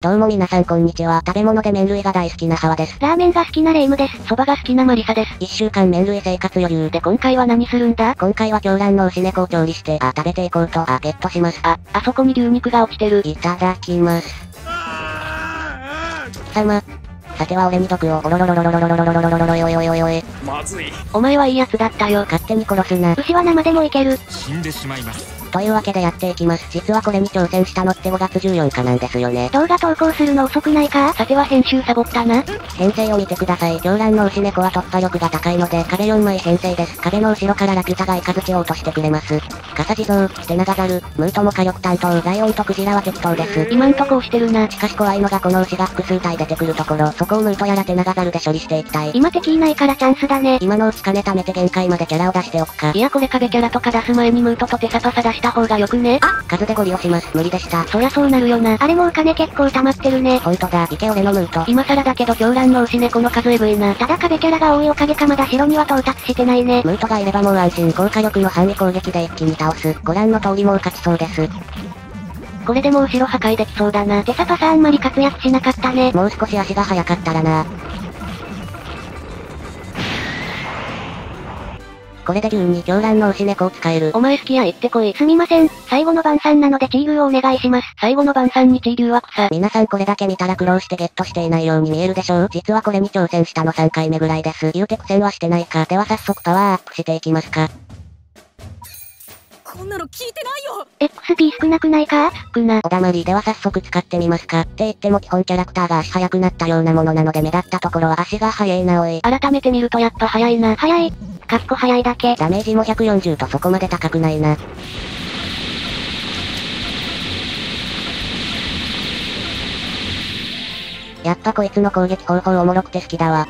どうも皆さんこんにちは。食べ物で麺類が大好きなハワです。ラーメンが好きなレイムです。蕎麦が好きなマリサです。一週間麺類生活余裕。で、今回は何するんだ？今回は狂乱の牛猫を調理して、あ、食べていこうと、あ、ゲットします。あ、あそこに牛肉が落ちてる。いただきます。貴様。さては俺に毒を、おろろろろろろろろろろろろろろよよよよまずい。お前はいいやつだったよ。勝手に殺すな。牛は生でもいける。死んでしまいます。というわけでやっていきます。実はこれに挑戦したのって5月14日なんですよね。動画投稿するの遅くないか？さては編集サボったな。編成を見てください。狂乱の牛猫は突破力が高いので、壁4枚編成です。壁の後ろからラピュタがイカズチを落としてくれます。カサ地蔵、テナガザル、ムートも火力担当、ライオンとクジラは適当です。今んとこ押してるな。しかし怖いのがこの牛が複数体出てくるところ、そこをムートやらテナガザルで処理していきたい。今敵いないからチャンスだね。今のうち金貯めて限界までキャラを出しておくかい。やこれ壁キャラとか出す前にムートとテサパサ出した方がよくね？あ、数でご利用します。無理でした。そりゃそうなるよな。あれもお金結構溜まってるね。ほんとだ、いけ俺のムート。今更だけど狂乱の牛猫の数エブいな。ただ壁キャラが多いおかげかまだ城には到達してないね。ムートがいればもう安心。高火力の範囲攻撃で一気に倒す。ご覧の通りもう勝ちそうです。これでもう後ろ破壊できそうだな。テサパサあんまり活躍しなかったね。もう少し足が速かったらな。これで竜に狂乱の牛猫を使える。お前好きや言ってこい。すみません。最後の晩餐なのでチー牛をお願いします。最後の晩餐にチー牛は草。皆さんこれだけ見たら苦労してゲットしていないように見えるでしょう。実はこれに挑戦したの3回目ぐらいです。言うて苦戦はしてないか。では早速パワーアップしていきますか。こんなの聞いてないよ XP 少なくないか？少な。おだまりでは早速使ってみますか。って言っても基本キャラクターが足速くなったようなものなので目立ったところは足が速いなおい。改めて見るとやっぱ早いな。早い。かっこ早いだけ。ダメージも140とそこまで高くないな。やっぱこいつの攻撃方法おもろくて好きだわ。